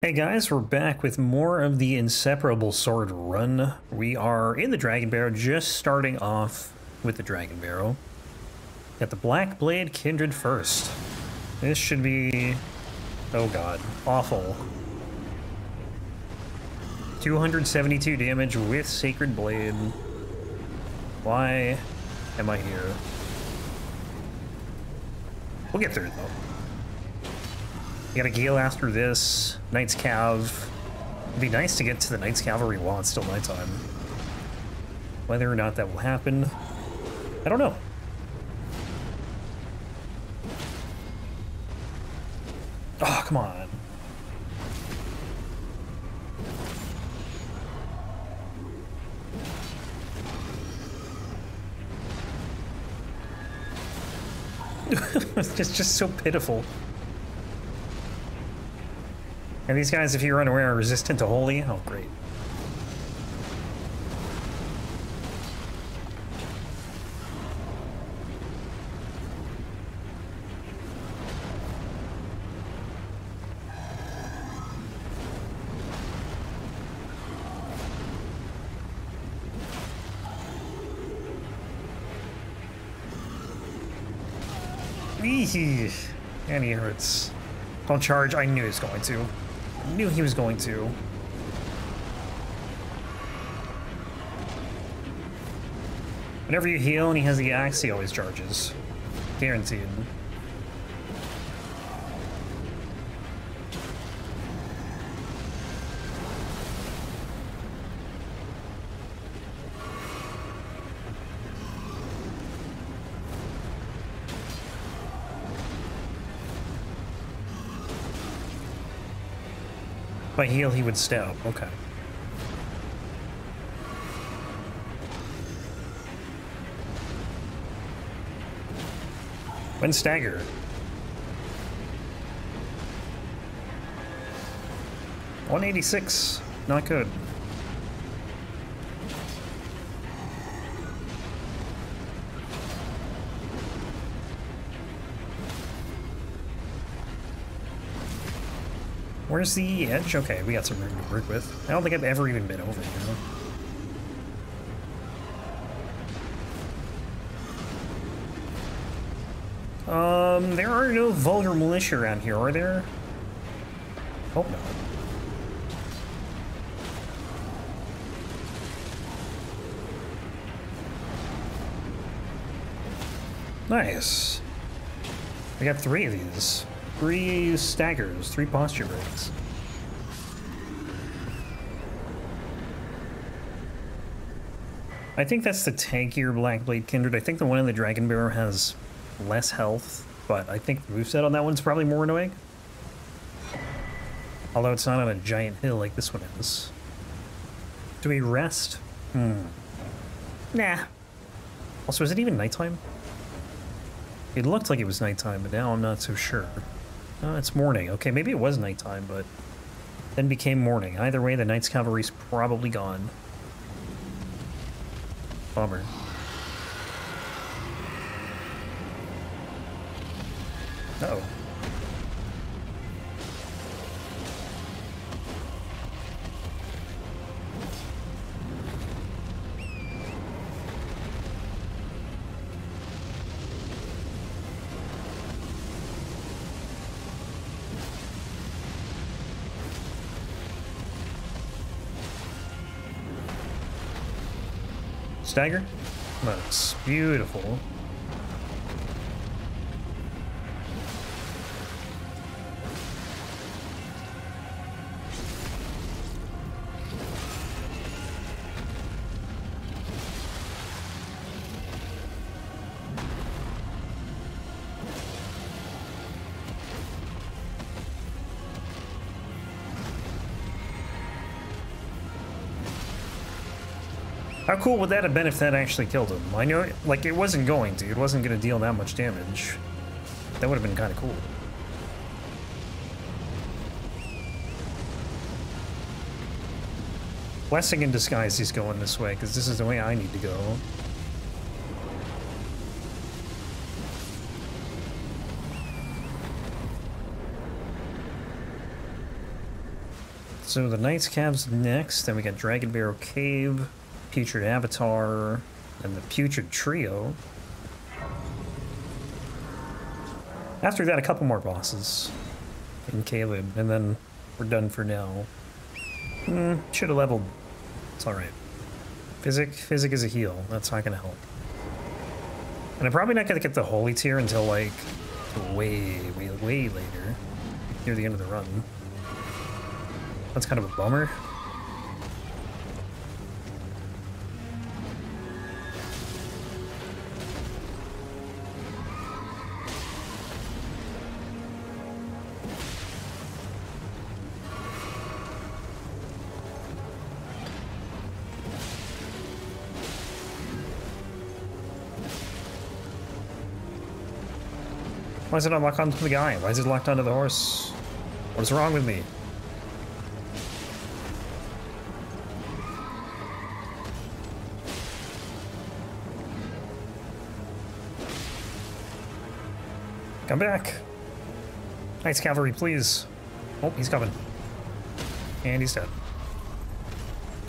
Hey guys, we're back with more of the Inseparable Sword run. We are in the Dragonbarrow, just starting off with the Dragonbarrow. Got the Black Blade Kindred first. This should be... oh god, awful. 272 damage with Sacred Blade. Why am I here? We'll get through it though. Got a Greyll after this, Night's Cav. It'd be nice to get to the Night's Cavalry while it's still nighttime. Whether or not that will happen, I don't know. Oh, come on. it's just, just so pitiful. And these guys, if you're unaware, are resistant to holy. Oh, great. And he hurts. Don't charge. I knew he was going to knew he was going to. Whenever you heal and he has the axe, he always charges. Guaranteed. By heal, he would stab. Okay. When stagger. One eighty six. Not good. Where's the edge? Okay, we got some room to work with. I don't think I've ever even been over here. Um, there are no vulgar militia around here, are there? Hope not. Nice. We got three of these. Three staggers, three posture breaks. I think that's the tankier Black Blade Kindred. I think the one in the Dragonbarrow has less health, but I think the moveset on that one's probably more annoying. Although it's not on a giant hill like this one is. Do we rest? Hmm. Nah. Also, is it even nighttime? It looked like it was nighttime, but now I'm not so sure. Oh, it's morning. Okay, maybe it was nighttime, but then became morning. Either way, the Night's Cavalry's probably gone. Bummer. Uh oh Stagger? That's beautiful. How cool would that have been if that actually killed him? I know, like, it wasn't going to. It wasn't going to deal that much damage. That would have been kind of cool. Blessing in disguise he's going this way, because this is the way I need to go. So the Night's Cav's next, then we got Dragonbarrow Cave, Putrid Avatar, and the Putrid Trio. After that, a couple more bosses in Caelid, and then we're done for now. Hmm, should have leveled. It's alright. Physick, Physick is a heal. That's not gonna help. And I'm probably not gonna get the Holy Tier until like way, way, way later. Near the end of the run. That's kind of a bummer. Why is it not locked onto the guy? Why is it locked onto the horse? What is wrong with me? Come back. Night's Cavalry, please. Oh, he's coming. And he's dead.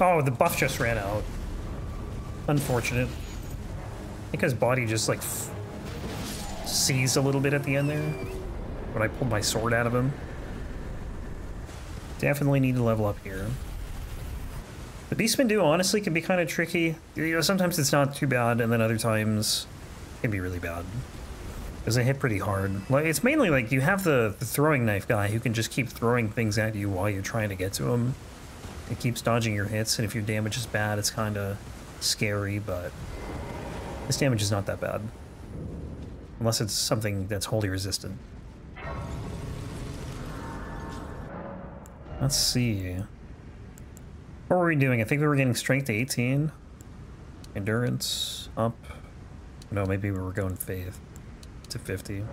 Oh, the buff just ran out. Unfortunate. I think his body just like seized a little bit at the end there when I pulled my sword out of him. Definitely need to level up here. The Beastmen duo honestly can be kind of tricky. You know, sometimes it's not too bad, and then other times it can be really bad. Because they hit pretty hard. Like it's mainly like you have the, the throwing knife guy who can just keep throwing things at you while you're trying to get to him. It keeps dodging your hits, and if your damage is bad, it's kind of scary, but this damage is not that bad. Unless it's something that's holy resistant. Let's see. What were we doing? I think we were getting strength to 18. Endurance up. No, maybe we were going faith to 50.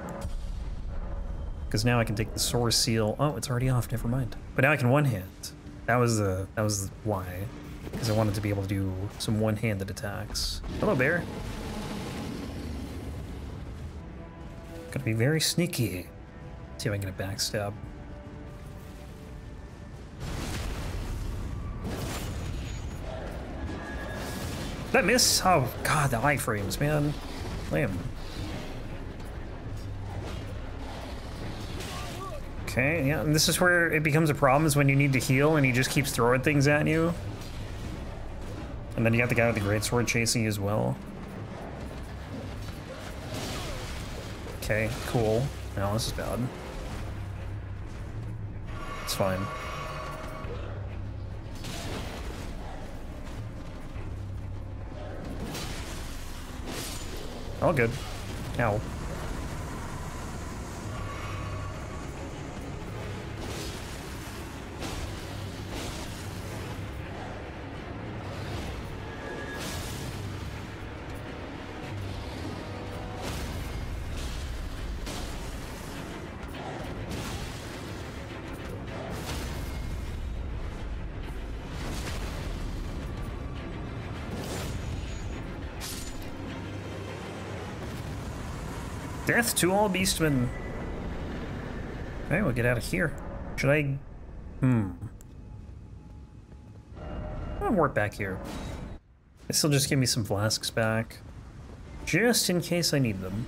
Because now I can take the Soreseal. Oh, it's already off. Never mind. But now I can one-hand. That was the that was why. Because I wanted to be able to do some one-handed attacks. Hello, bear. Gotta be very sneaky. Let's see if I can get a backstab. That miss? Oh god, the iframes, man. Lame. Okay, yeah, and this is where it becomes a problem is when you need to heal and he just keeps throwing things at you. And then you got the guy with the greatsword chasing you as well. Okay, cool. Now this is bad. It's fine. All good. Ow. Death to all beastmen. Okay, we'll get out of here. Should I... Hmm. I'll work back here. This will just give me some flasks back. Just in case I need them.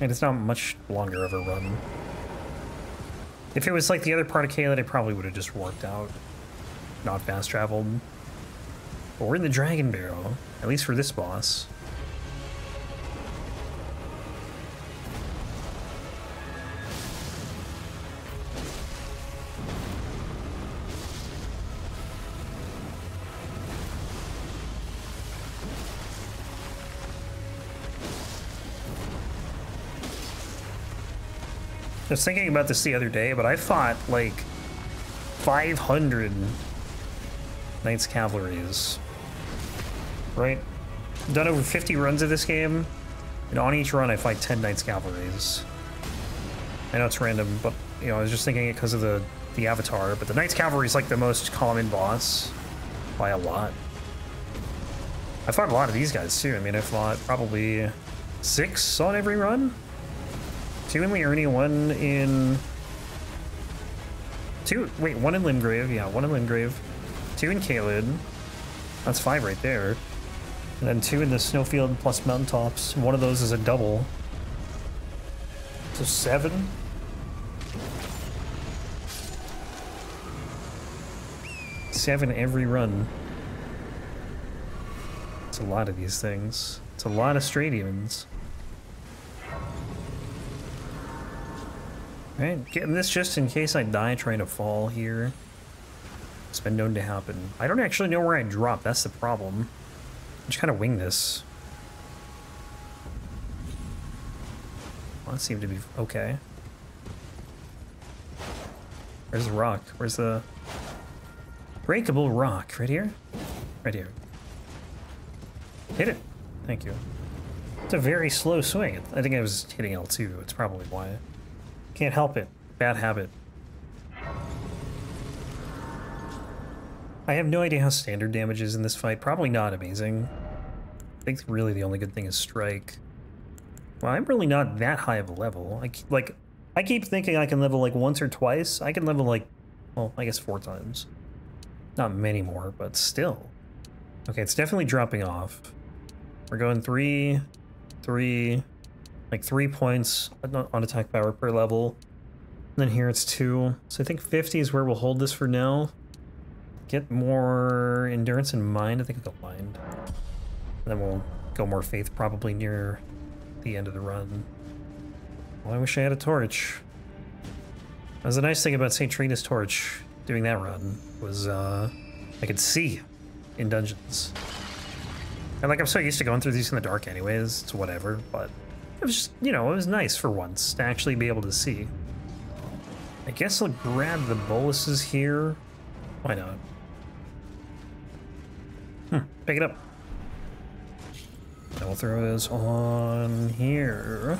And it's not much longer of a run. If it was like the other part of Caelid, I probably would have just worked out. Not fast traveled. But we're in the Dragonbarrow, at least for this boss. I was thinking about this the other day, but I fought like 500 Night's Cavalries. Right? I've done over 50 runs of this game, and on each run I fight 10 Night's Cavalries. I know it's random, but you know, I was just thinking it because of the, the avatar, but the Night's Cavalry is like the most common boss by a lot. I fought a lot of these guys too. I mean, I fought probably six on every run. Two in Liurnia, one in two. Wait, one in Limgrave. Yeah, one in Limgrave. Two in Caelid. That's five right there. And then two in the snowfield plus mountaintops. One of those is a double. So seven. Seven every run. It's a lot of these things. It's a lot of stray demons. Right, getting this just in case I die trying to fall here. It's been known to happen. I don't actually know where I drop, that's the problem. I just kind of wing this. Well, that seemed to be okay. Where's the rock? Where's the... Breakable rock. Right here? Right here. Hit it. Thank you. It's a very slow swing. I think I was hitting L2. It's probably why. Can't help it. Bad habit. I have no idea how standard damage is in this fight. Probably not amazing. I think really the only good thing is strike. Well, I'm really not that high of a level. I, like, I keep thinking I can level like once or twice. I can level like, well, I guess four times. Not many more, but still. Okay, it's definitely dropping off. We're going three, three, like three points on attack power per level. And then here it's two. So I think 50 is where we'll hold this for now. Get more endurance in mind. I think I'll go mind. And then we'll go more faith probably near the end of the run. Well, I wish I had a torch. That was the nice thing about St. Trina's torch doing that run was uh, I could see in dungeons. And like I'm so used to going through these in the dark anyways, it's whatever, but it was just, you know, it was nice for once to actually be able to see. I guess I'll grab the boluses here. Why not? Hmm, pick it up. I'll throw this on here.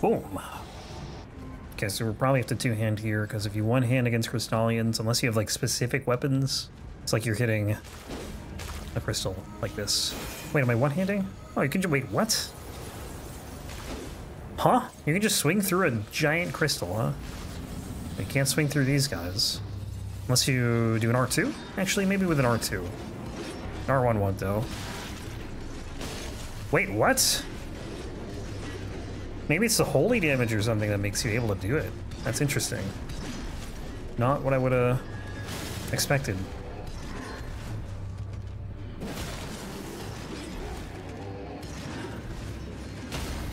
Boom. Okay, so we'll probably have to two-hand here, because if you one-hand against Crystalians, unless you have, like, specific weapons, it's like you're hitting a crystal like this. Wait, am I one-handing? Oh, you can- just- wait, what? Huh? You can just swing through a giant crystal, huh? You can't swing through these guys. Unless you do an R2? Actually, maybe with an R2. An R1 won't, though. Wait, what? Maybe it's the holy damage or something that makes you able to do it. That's interesting. Not what I would have expected.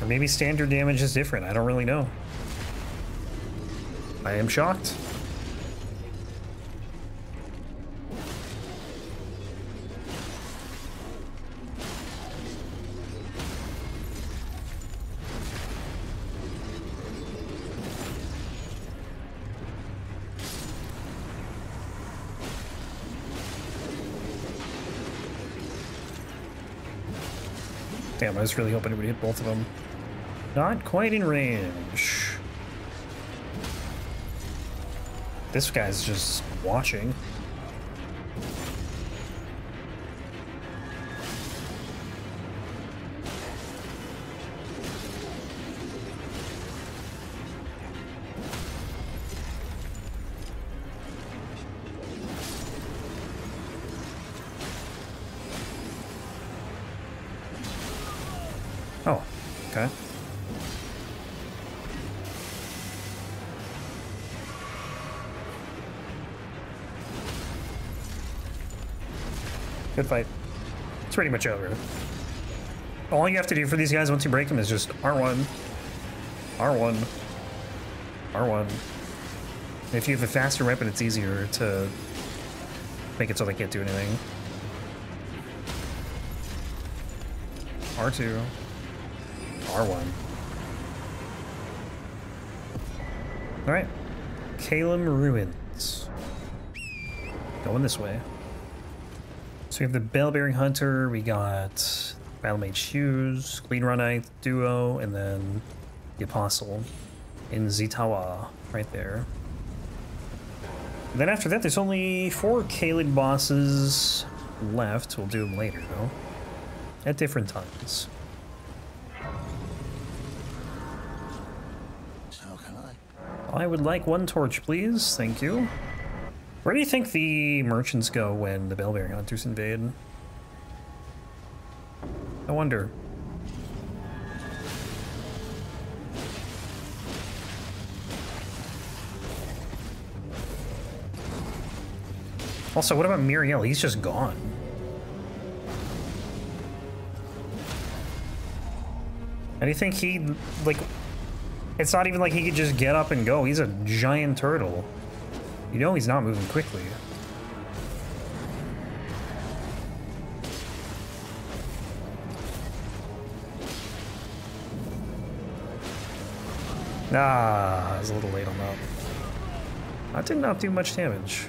Or maybe standard damage is different. I don't really know. I am shocked. Damn, I was really hoping it would hit both of them. Not quite in range. This guy's just watching. It's pretty much over. All you have to do for these guys once you break them is just R1, R1, R1. If you have a faster weapon, it's easier to make it so they can't do anything. R2, R1. Alright. Caelem Ruins. Going this way. So we have the Bell Bearing Hunter, we got Battlemage Hugues, Gleanrunite Duo, and then the Apostle in Zitawa, right there. And then after that, there's only four Caelid bosses left. We'll do them later, though. At different times. How can I? I would like one torch, please. Thank you. Where do you think the merchants go when the Bell Bearing Hunters invade? I wonder. Also, what about Miriel? He's just gone. Do you think he, like, it's not even like he could just get up and go. He's a giant turtle. You know he's not moving quickly. Ah, I was a little late on that. That did not do much damage.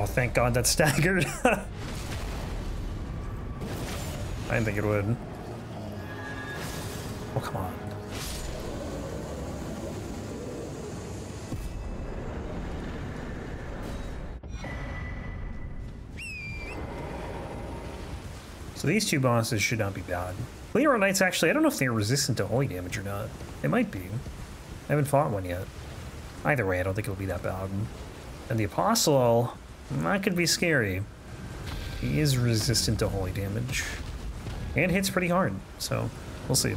Oh, thank God that staggered. I didn't think it would. Oh, come on. So these two bosses should not be bad. Cleanrot Knights, actually, I don't know if they're resistant to holy damage or not. They might be. I haven't fought one yet. Either way, I don't think it'll be that bad. And the Apostle, that could be scary. He is resistant to holy damage. And hits pretty hard, so we'll see.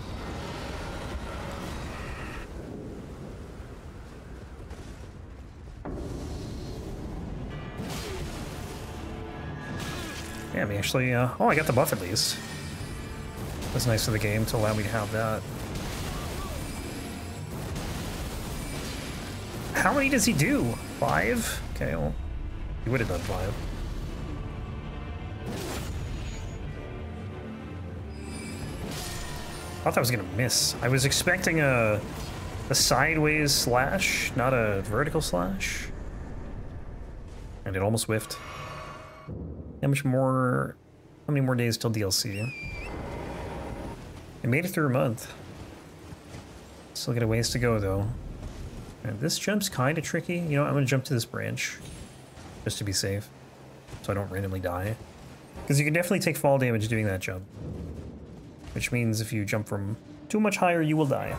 Yeah, I actually, uh, oh, I got the buff at least. That's nice of the game to allow me to have that. How many does he do? Five? Okay, well, he would have done fine. I thought I was gonna miss. I was expecting a a sideways slash, not a vertical slash. And it almost whiffed. How much more how many more days till DLC? I made it through a month. Still got a ways to go though. And this jump's kinda tricky. You know, I'm gonna jump to this branch just to be safe, so I don't randomly die. Because you can definitely take fall damage doing that jump. Which means if you jump from too much higher, you will die.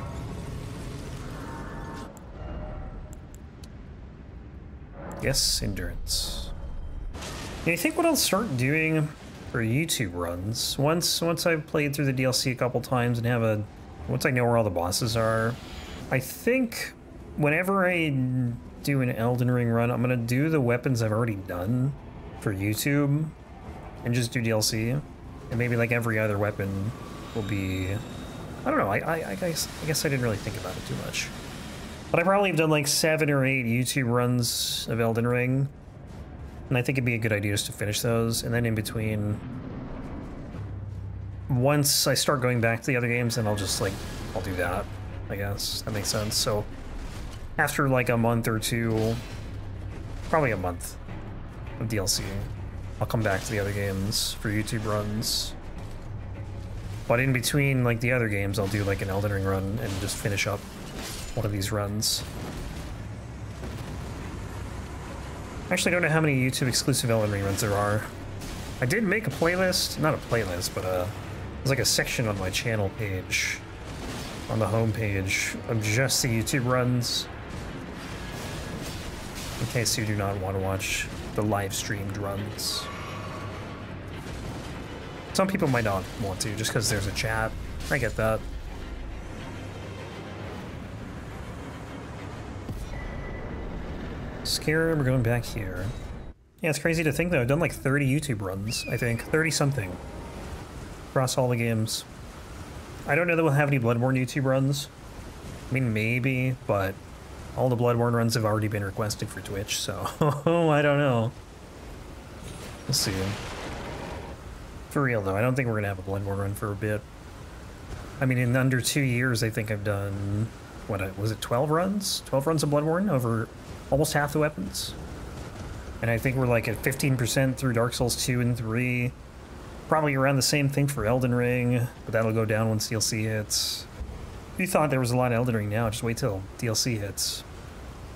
Yes, endurance. And I think what I'll start doing for YouTube runs, once once I've played through the DLC a couple times and have a, once I know where all the bosses are, I think whenever I do an Elden Ring run, I'm gonna do the weapons I've already done for YouTube and just do DLC. And maybe like every other weapon will be, I don't know, I, I, I, guess, I guess I didn't really think about it too much. But I probably have done like seven or eight YouTube runs of Elden Ring. And I think it'd be a good idea just to finish those. And then in between, once I start going back to the other games, then I'll just like, I'll do that, I guess. That makes sense. So after like a month or two, probably a month of DLC, I'll come back to the other games for YouTube runs. But in between like the other games, I'll do like an Elden Ring run and just finish up one of these runs. Actually, I don't know how many YouTube exclusive Elden Ring runs there are. I did make a playlist, not a playlist, but uh, there's like a section on my channel page, on the homepage of just the YouTube runs in case you do not want to watch the live streamed runs. Some people might not want to, just because there's a chat. I get that. Scared, we're going back here. Yeah, it's crazy to think though, I've done like 30 YouTube runs, I think. 30 something. Across all the games. I don't know that we'll have any Bloodborne YouTube runs. I mean, maybe, but all the Bloodborne runs have already been requested for Twitch, so I don't know. We'll see. For real though, I don't think we're gonna have a Bloodborne run for a bit. I mean, in under two years, I think I've done, what, uh, was it 12 runs? 12 runs of Bloodborne over almost half the weapons? And I think we're like at 15% through Dark Souls 2 and 3. Probably around the same thing for Elden Ring, but that'll go down once DLC hits. You thought there was a lot of Elden Ring now, just wait till DLC hits.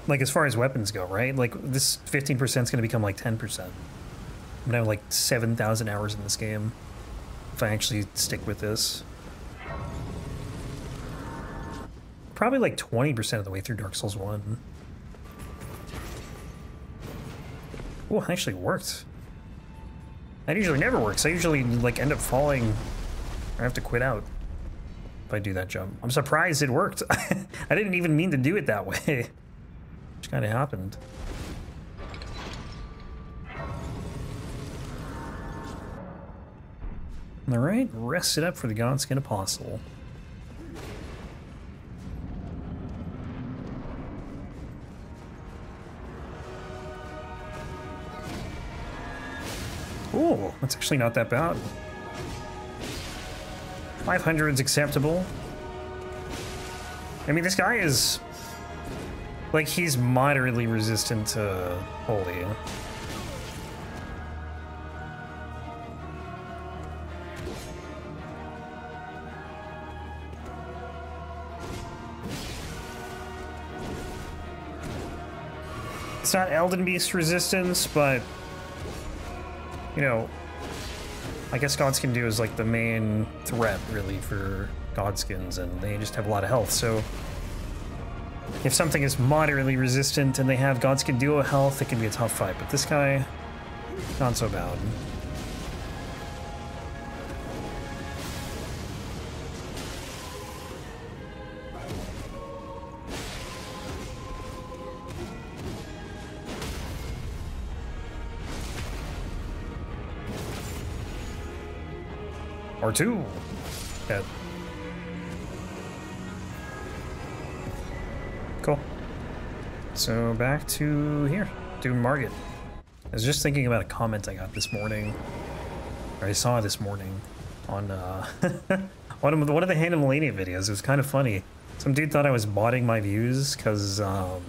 like as far as weapons go, right? Like this 15% is going to become like 10%. I'm going to have like 7,000 hours in this game if I actually stick with this. Probably like 20% of the way through Dark Souls 1. Oh, it actually worked. That usually never works. I usually like end up falling or have to quit out if I do that jump. I'm surprised it worked. I didn't even mean to do it that way. Just kind of happened. Alright, rest it up for the Godskin Apostle. Oh, that's actually not that bad. 500 is acceptable. I mean, this guy is... Like, he's moderately resistant to Holy. It's not Elden Beast resistance, but you know, I guess Godskin Duo is like the main threat really for Godskins, and they just have a lot of health. So if something is moderately resistant and they have Godskin duo health, it can be a tough fight. But this guy, not so bad. Or two. Dead. Cool. So back to here, Doom Market. I was just thinking about a comment I got this morning, or I saw this morning on uh, one of the, one of the Hand of Malenia videos. It was kind of funny. Some dude thought I was botting my views because um,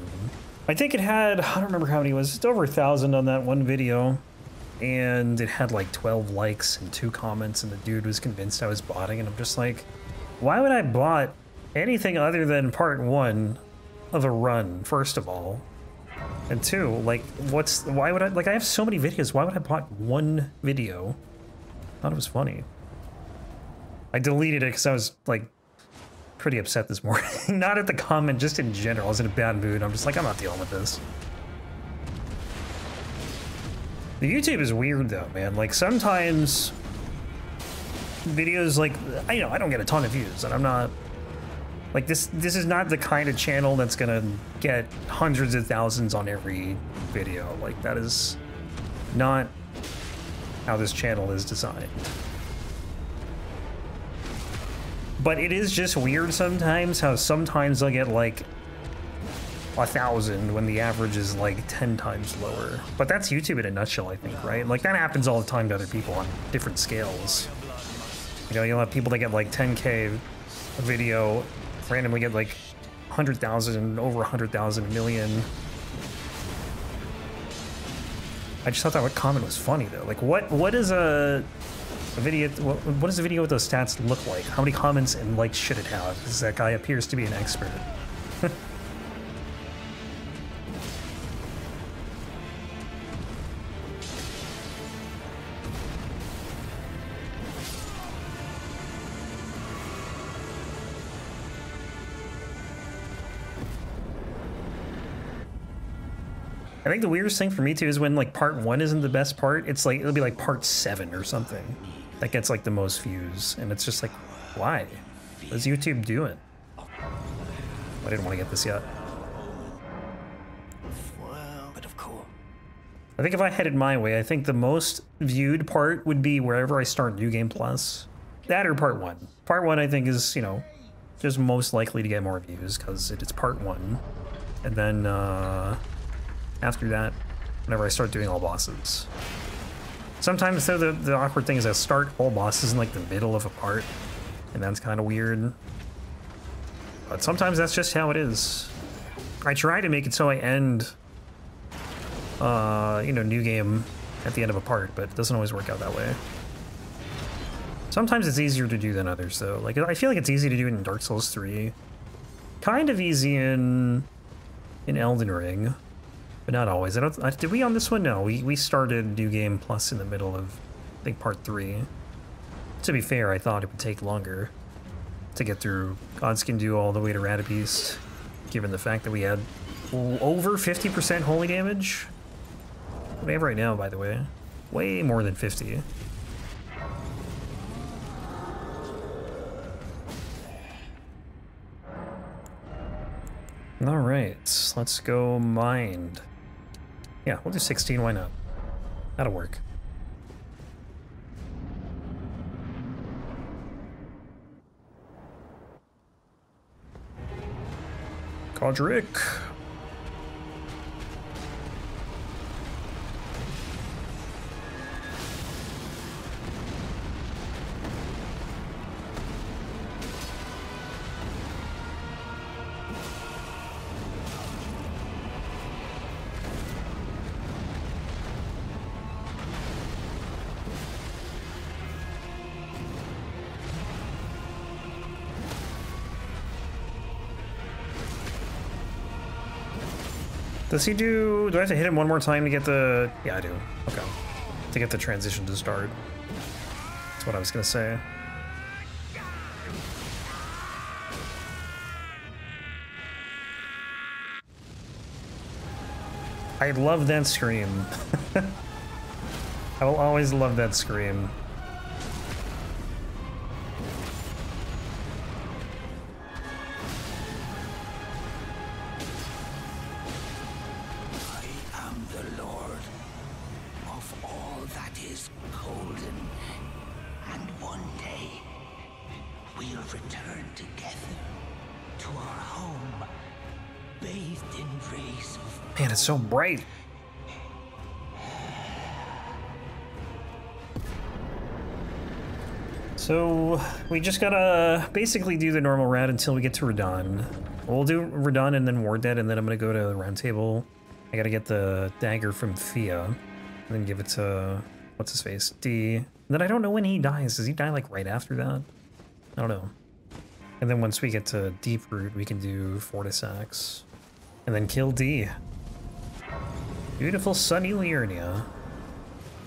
I think it had I don't remember how many it was, just over a thousand on that one video and it had like 12 likes and two comments and the dude was convinced I was botting and I'm just like why would I bot anything other than part one of a run first of all? And two like what's why would I like I have so many videos why would I bot one video? Thought it was funny. I deleted it because I was like pretty upset this morning. Not at the comment just in general I was in a bad mood. I'm just like I'm not dealing with this The YouTube is weird though, man. Like sometimes videos like I you know I don't get a ton of views, and I'm not like this. This is not the kind of channel that's gonna get hundreds of thousands on every video. Like that is not how this channel is designed. But it is just weird sometimes how sometimes I get like a thousand when the average is like 10 times lower. But that's YouTube in a nutshell, I think, right? Like that happens all the time to other people on different scales. You know, you'll have people that get like 10k a video, randomly get like 100,000, over 100,000, a million. I just thought that comment was funny though. Like what what is a, a video what, what does a video with those stats look like? How many comments and likes should it have? Because that guy appears to be an expert. I think the weirdest thing for me too is when like part one isn't the best part. It's like it'll be like part seven or something that gets like the most views, and it's just like, why? What's YouTube doing? I didn't want to get this yet. But of course. I think if I headed my way, I think the most viewed part would be wherever I start New Game Plus. That or part one. Part one, I think, is, you know, just most likely to get more views because it is part one. And then, uh, after that whenever I start doing all bosses. Sometimes though the, the awkward thing is I start all bosses in like the middle of a part and that's kind of weird. But sometimes that's just how it is. I try to make it so I end uh, you know, new game at the end of a part, but it doesn't always work out that way. Sometimes it's easier to do than others though. Like I feel like it's easy to do in Dark Souls 3. Kind of easy in in Elden Ring, but not always. I don't. Did we on this one? No, we we started New Game Plus in the middle of, I think, part three. To be fair, I thought it would take longer to get through Godskin Duo all the way to Radabeast, given the fact that we had over 50% holy damage. What do we have right now, by the way? Way more than 50. All right, let's go mind. Yeah, we'll do 16, why not? That'll work. Godrick. Does he do... Do I have to hit him one more time to get the... Yeah, I do. Okay. To get the transition to start. That's what I was going to say. I love that scream. I will always love that scream. So bright. So we just gotta basically do the normal route until we get to Radahn. We'll do Radahn and then War Dead, and then I'm gonna go to the round table. I gotta get the dagger from Fia, and then give it to what's his face, D. And then I don't know when he dies. Does he die like right after that? I don't know. And then once we get to Deeproot, we can do Fortissax, and then kill D. Beautiful sunny Liurnia.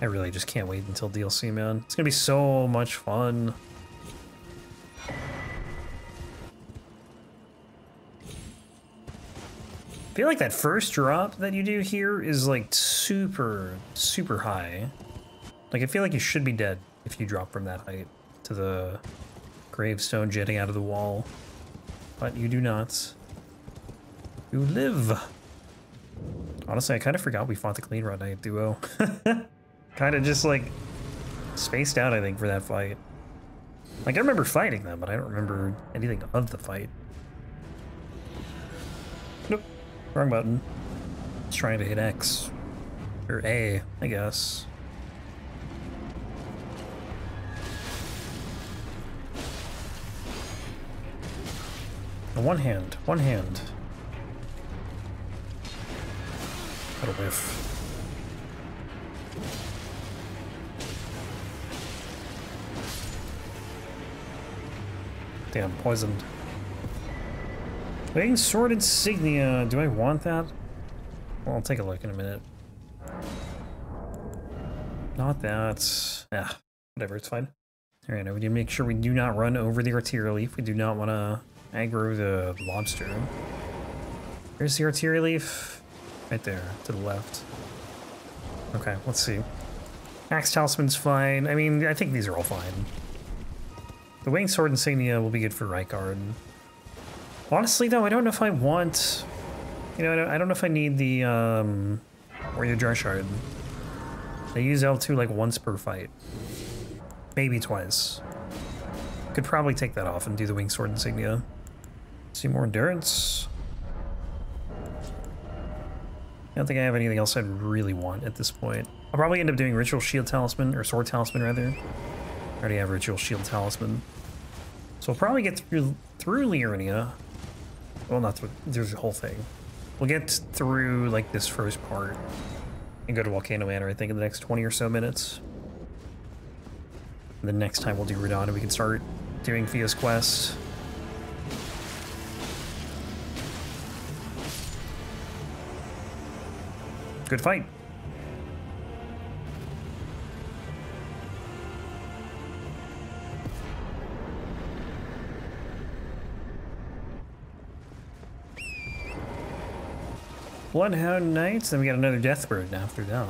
I really just can't wait until DLC, man. It's gonna be so much fun. I feel like that first drop that you do here is like super, super high. Like I feel like you should be dead if you drop from that height to the gravestone jetting out of the wall. But you do not. You live. Honestly, I kind of forgot we fought the Cleanrot Knight duo. kind of just like spaced out, I think, for that fight. Like, I remember fighting them, but I don't remember anything of the fight. Nope. Wrong button. It's trying to hit X. Or A, I guess. One hand. One hand. Got a whiff. Damn, poisoned. Winged Sword Insignia. Do I want that? Well, I'll take a look in a minute. Not that. Yeah, whatever, it's fine. Alright, now we need to make sure we do not run over the arterial leaf. We do not want to aggro the lobster. Here's the arterial leaf? Right there, to the left. Okay, let's see. Axe Talisman's fine. I mean, I think these are all fine. The Winged Sword Insignia will be good for Rykard. Honestly, though, I don't know if I want... You know, I don't know if I need the, um... Warrior Jar Shard. They use L2 like once per fight. Maybe twice. Could probably take that off and do the Winged Sword Insignia. See more endurance. I don't think I have anything else I'd really want at this point. I'll probably end up doing Ritual Shield Talisman, or Sword Talisman rather. I already have Ritual Shield Talisman. So we'll probably get through, through Liurnia. Well, not through, there's the whole thing. We'll get through, like, this first part and go to Volcano Manor, I think, in the next 20 or so minutes. And then next time we'll do Radahn and we can start doing Fia's quest. Good fight. Bloodhound Knights, then we got another Deathbird after that.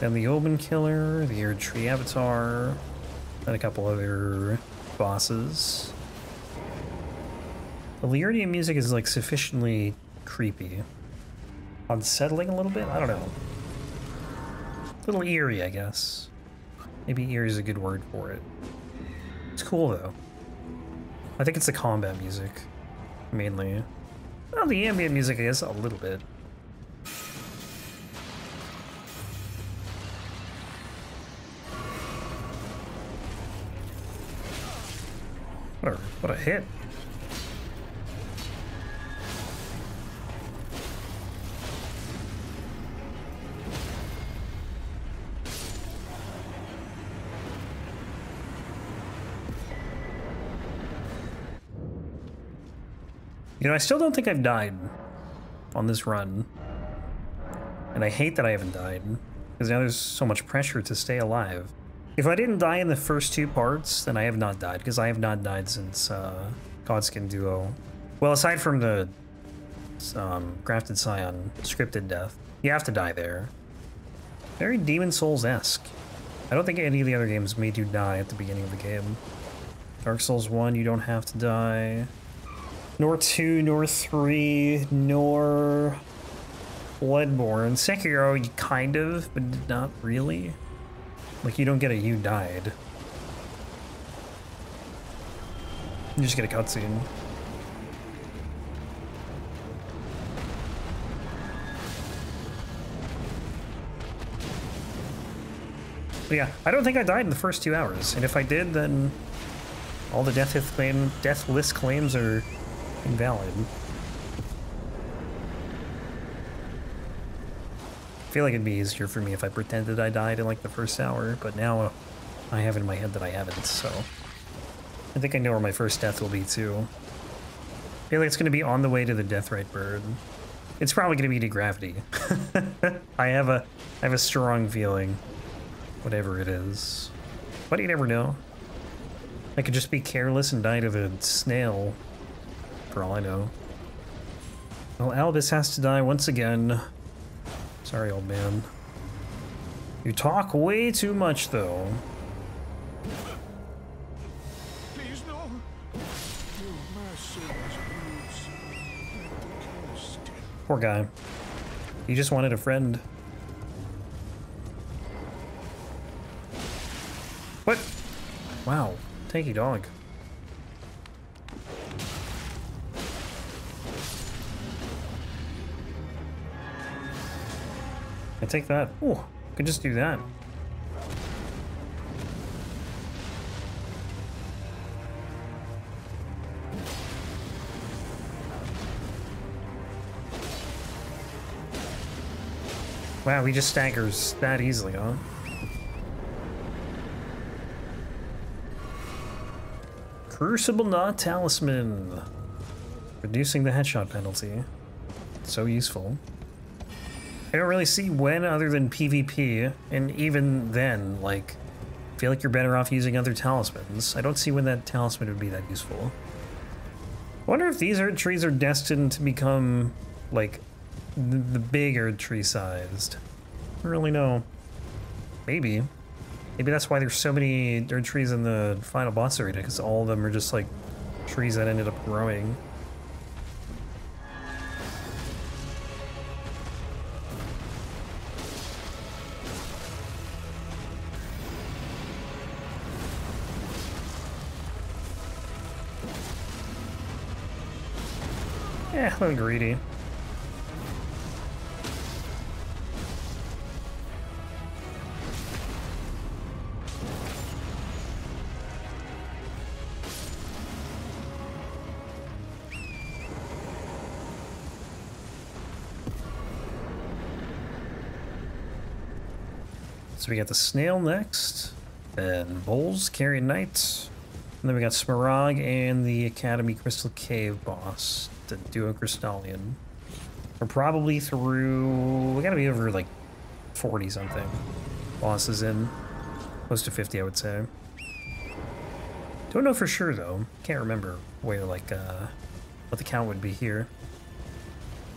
Then the Omenkiller, the Erdtree Avatar, and a couple other bosses. The Liurnian music is like sufficiently creepy. Unsettling a little bit? I don't know. A little eerie, I guess. Maybe eerie is a good word for it. It's cool though. I think it's the combat music, mainly. Well, the ambient music, I guess, a little bit. What a, what a hit. You know, I still don't think I've died on this run. And I hate that I haven't died, because now there's so much pressure to stay alive. If I didn't die in the first two parts, then I have not died, because I have not died since uh, Godskin Duo. Well, aside from the um, Grafted Scion scripted death, you have to die there. Very Demon Souls-esque. I don't think any of the other games made you die at the beginning of the game. Dark Souls 1, you don't have to die nor 2, nor 3, nor Bloodborne. Sekiro, kind of, but not really. Like, you don't get a you died. You just get a cutscene. But yeah, I don't think I died in the first two hours, and if I did, then all the death claim, death list claims are invalid. I feel like it'd be easier for me if I pretended I died in like the first hour, but now I have it in my head that I haven't, so... I think I know where my first death will be too. I feel like it's going to be on the way to the Death Rite Bird. It's probably going to be to Gravity. I have a I have a strong feeling, whatever it is. But you never know. I could just be careless and die to the snail for all I know. Well, Albus has to die once again. Sorry, old man. You talk way too much, though. Please, no. Poor guy. He just wanted a friend. What? Wow. Tanky dog. I take that. Oh, I could just do that. Wow, he just staggers that easily, huh? Crucible Knot Talisman. Reducing the headshot penalty. So useful. I don't really see when other than PvP, and even then, like, I feel like you're better off using other talismans. I don't see when that talisman would be that useful. I wonder if these Erdtrees are destined to become, like, the, the big Erdtree sized. I don't really know. Maybe. Maybe that's why there's so many Erdtrees in the final boss arena, because all of them are just, like, trees that ended up growing. Greedy. So we got the snail next, and Bols, Carian knights, and then we got Smaragd and the Academy Crystal Cave boss the Duo Crystalian. We're probably through... We gotta be over, like, 40 something bosses in. Close to 50, I would say. Don't know for sure, though. Can't remember where, like, uh, what the count would be here.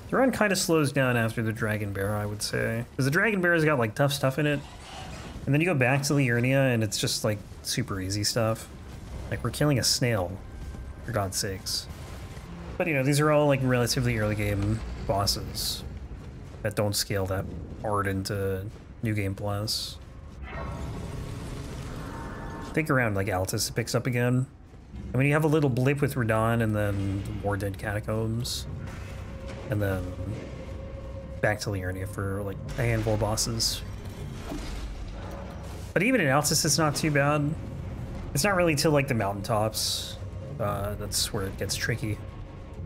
The run kind of slows down after the Dragonbarrow, I would say. Because the Dragonbarrow has got, like, tough stuff in it. And then you go back to Liurnia, and it's just, like, super easy stuff. Like, we're killing a snail, for God's sakes. But, you know, these are all, like, relatively early game bosses that don't scale that hard into New Game Plus. Think around, like, Altus picks up again. I mean, you have a little blip with Radahn and then more dead Catacombs. And then back to Liurnia for, like, a handful of bosses. But even in Altus, it's not too bad. It's not really till, like, the mountaintops. Uh, that's where it gets tricky.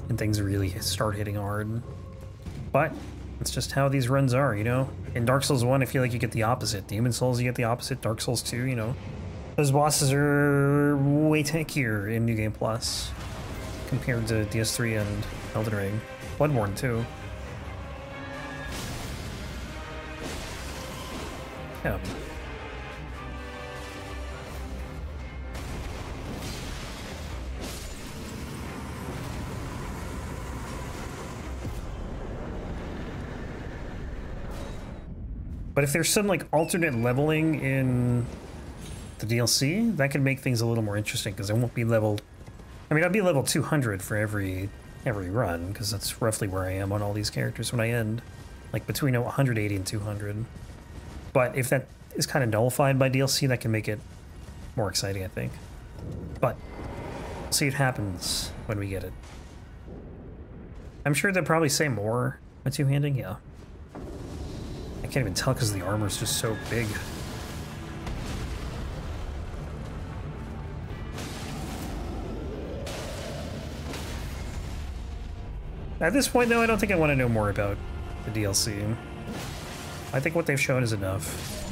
And things really start hitting hard. But it's just how these runs are, you know? In Dark Souls 1, I feel like you get the opposite. Demon Souls, you get the opposite. Dark Souls 2, you know? Those bosses are way tankier in New Game Plus compared to DS3 and Elden Ring. Bloodborne, too. Yeah. But if there's some like alternate leveling in the DLC, that could make things a little more interesting because I won't be level. I mean, I'll be level 200 for every every run because that's roughly where I am on all these characters when I end, like between 180 and 200. But if that is kind of nullified by DLC, that can make it more exciting, I think. But we'll see what happens when we get it. I'm sure they'll probably say more by two-handing, yeah. Can't even tell because the armor is just so big. At this point, though, I don't think I want to know more about the DLC. I think what they've shown is enough.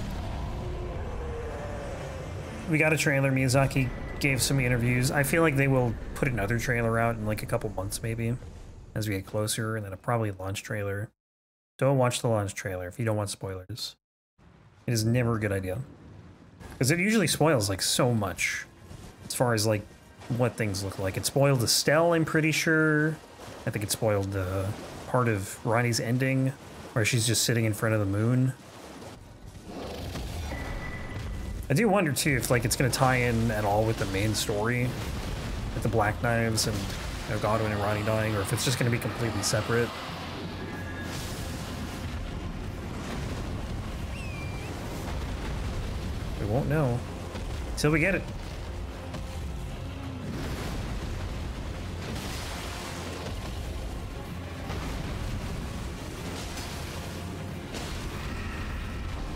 We got a trailer. Miyazaki gave some interviews. I feel like they will put another trailer out in like a couple months, maybe, as we get closer, and then a probably launch trailer. Don't watch the launch trailer if you don't want spoilers. It is never a good idea. Because it usually spoils like so much. As far as like what things look like. It spoiled Astel, I'm pretty sure. I think it spoiled the part of Ranni's ending, where she's just sitting in front of the moon. I do wonder too if like it's gonna tie in at all with the main story, with the Black Knives and you know, Godwyn and Ronnie dying, or if it's just gonna be completely separate. We won't know until we get it.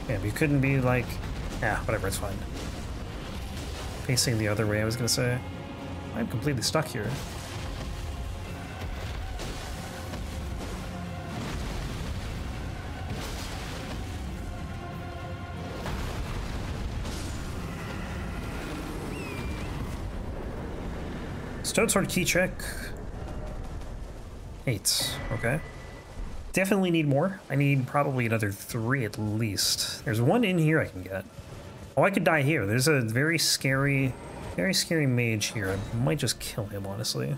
Yeah, we couldn't be like, yeah, whatever, it's fine. Facing the other way, I was gonna say. I'm completely stuck here. Stone Sword key check. Eight. Okay. Definitely need more. I need probably another three at least. There's one in here I can get. Oh, I could die here. There's a very scary, very scary mage here. I might just kill him, honestly.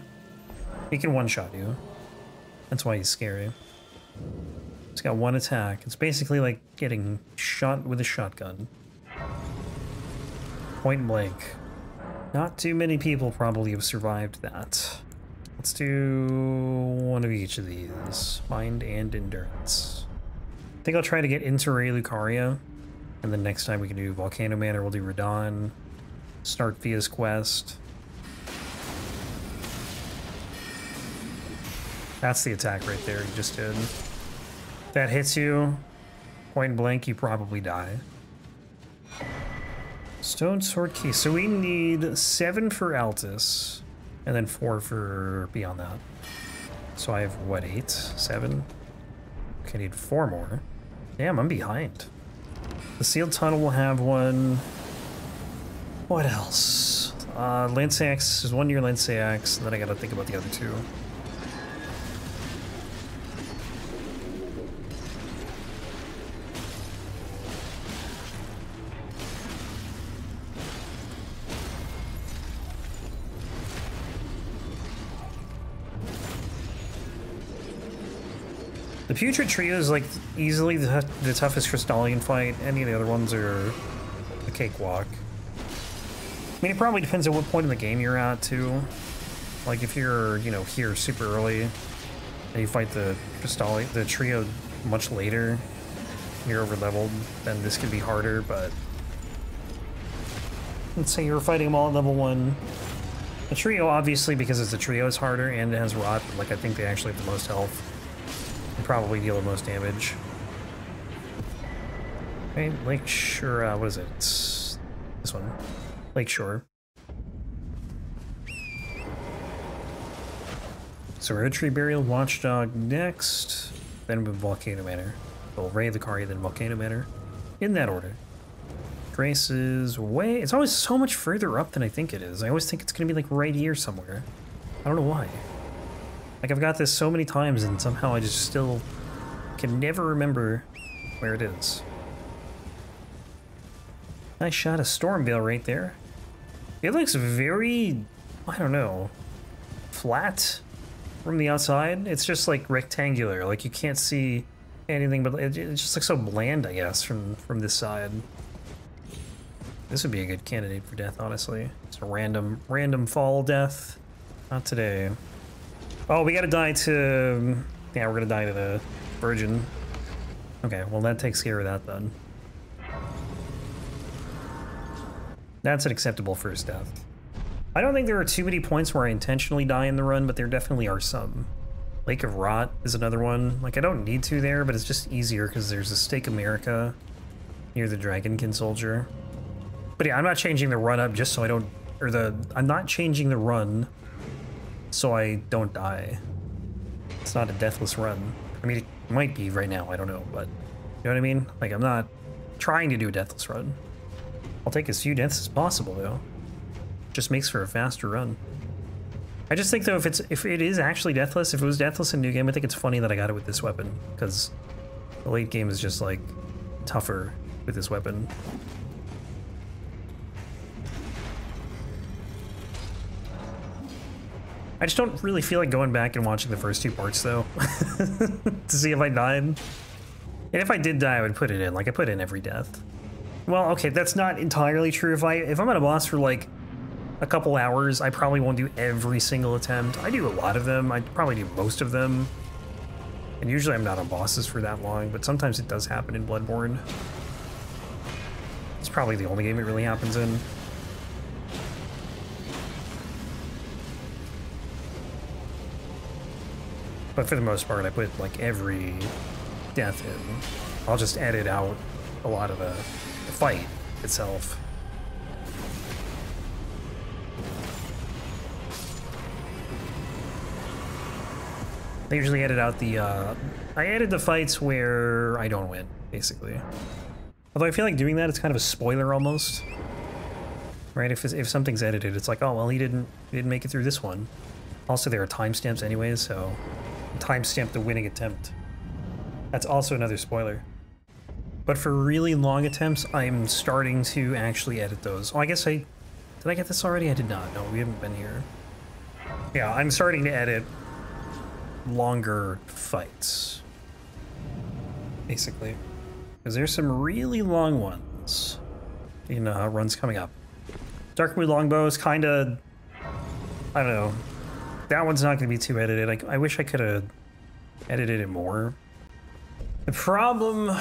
He can one-shot you. That's why he's scary. He's got one attack. It's basically like getting shot with a shotgun. Point blank. Not too many people probably have survived that. Let's do one of each of these. Mind and endurance. I think I'll try to get into Raya Lucaria. And then next time we can do Volcano Man or we'll do Radahn. Start Fia's quest. That's the attack right there you just did. If that hits you, point blank, you probably die. Stone Sword Key. So we need seven for Altus, and then four for beyond that. So I have, what, eight? Seven? Okay, I need four more. Damn, I'm behind. The sealed tunnel will have one. What else? Uh, Lansseax is one year Lansseax, and then I gotta think about the other two. The Putrid Trio is like easily the, the toughest Crystalian fight. Any of the other ones are a cakewalk. I mean, it probably depends on what point in the game you're at, too. Like, if you're, you know, here super early, and you fight the Crystalian, the Trio much later, you're over leveled, then this could be harder, but... Let's say you're fighting them all at level 1. The Trio, obviously, because it's a Trio, is harder, and it has Rot, but, like, I think they actually have the most health. Probably deal the most damage. Okay, Lakeshore, uh, what is it? This one. Lakeshore. So Erdtree Burial, Watchdog next, then Volcano Manor. Well, Raya Lucaria, then Volcano Manor. In that order. Grace is way... It's always so much further up than I think it is. I always think it's going to be like right here somewhere. I don't know why. Like I've got this so many times and somehow I just still can never remember where it is. Nice shot of Stormveil right there. It looks very, I don't know, flat from the outside. It's just like rectangular, like you can't see anything, but it, it just looks so bland, I guess, from, from this side. This would be a good candidate for death, honestly. It's a random, random fall death. Not today. Oh, we gotta die to... Yeah, we're gonna die to the Virgin. Okay, well that takes care of that then. That's an acceptable first death. I don't think there are too many points where I intentionally die in the run, but there definitely are some. Lake of Rot is another one. Like, I don't need to there, but it's just easier because there's a Stake of Marika near the Dragonkin Soldier. But yeah, I'm not changing the run up just so I don't... Or the... I'm not changing the run so I don't die. It's not a deathless run. I mean, it might be right now, I don't know, but... You know what I mean? Like, I'm not trying to do a deathless run. I'll take as few deaths as possible, though. Just makes for a faster run. I just think though, if it's if it is actually deathless, if it was deathless in new game, I think it's funny that I got it with this weapon because the late game is just like tougher with this weapon. I just don't really feel like going back and watching the first two parts though to see if I died. And if I did die, I would put it in. Like I put in every death. Well, okay, that's not entirely true. If I if I'm at a boss for like a couple hours, I probably won't do every single attempt. I do a lot of them. I probably do most of them. And usually I'm not on bosses for that long, but sometimes it does happen in Bloodborne. It's probably the only game it really happens in. But for the most part, I put like every death in. I'll just edit out a lot of the fight itself. I usually edit out the, uh, I edit the fights where I don't win, basically. Although I feel like doing that, it's kind of a spoiler almost. Right, if, if something's edited, it's like, oh, well, he didn't, he didn't make it through this one. Also, there are timestamps anyways, so timestamp the winning attempt. That's also another spoiler. But for really long attempts, I'm starting to actually edit those. Oh, I guess I... Did I get this already? I did not. No, we haven't been here. Yeah, I'm starting to edit longer fights. Basically. Because there's some really long ones in uh, runs coming up. Darkmoon Longbow is kind of... I don't know. That one's not going to be too edited. I, I wish I could have edited it more. The problem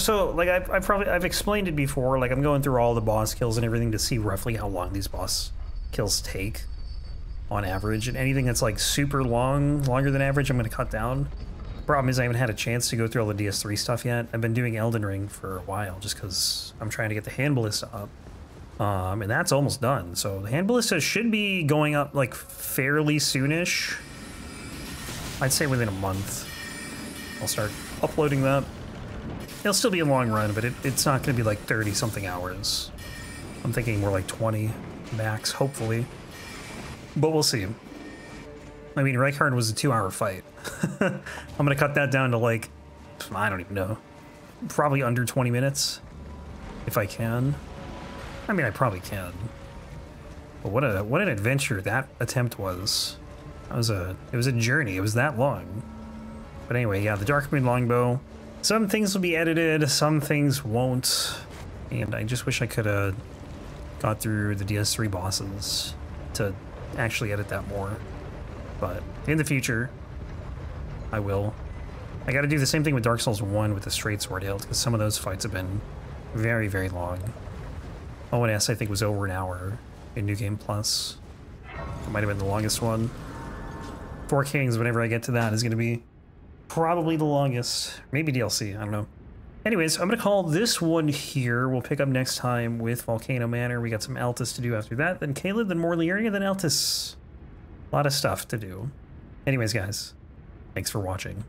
so like I've, I've, probably I've explained it before. Like I'm going through all the boss kills and everything to see roughly how long these boss kills take on average. And anything that's like super long, longer than average, I'm going to cut down. Problem is I haven't had a chance to go through all the DS3 stuff yet. I've been doing Elden Ring for a while just because I'm trying to get the Hand Ballista up. Um, and that's almost done. So the Hand Ballista should be going up like fairly soonish. I'd say within a month. I'll start uploading that. It'll still be a long run, but it, it's not going to be like 30 something hours. I'm thinking more like 20 max, hopefully. But we'll see. I mean, Rykard was a two hour fight. I'm going to cut that down to like, I don't even know, probably under 20 minutes if I can. I mean, I probably can. But what a what an adventure that attempt was. That was a it was a journey. It was that long. But anyway, yeah, the Dark Moon Longbow. Some things will be edited, some things won't. And I just wish I could have got through the DS3 bosses to actually edit that more. But in the future, I will. I gotta do the same thing with Dark Souls 1 with the straight sword hilt, because some of those fights have been very, very long. Oh, ONS, I think, was over an hour in New Game Plus. It might have been the longest one. Four Kings, whenever I get to that, is gonna be probably the longest. Maybe DLC, I don't know. Anyways, I'm gonna call this one here. We'll pick up next time with Volcano Manor. We got some Altus to do after that, then Caelid, then area, then Altus. A lot of stuff to do. Anyways, guys, thanks for watching.